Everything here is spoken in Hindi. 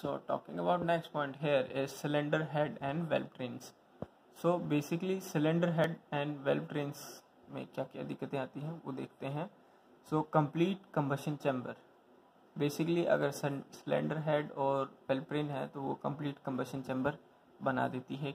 so talking about next point here is cylinder head and valve trains so basically cylinder head and valve trains में क्या क्या दिक्कतें आती हैं वो देखते हैं so complete combustion chamber basically अगर सिलेंडर हेड और वेल्व है तो वो कंप्लीट कंबशन चैम्बर बना देती है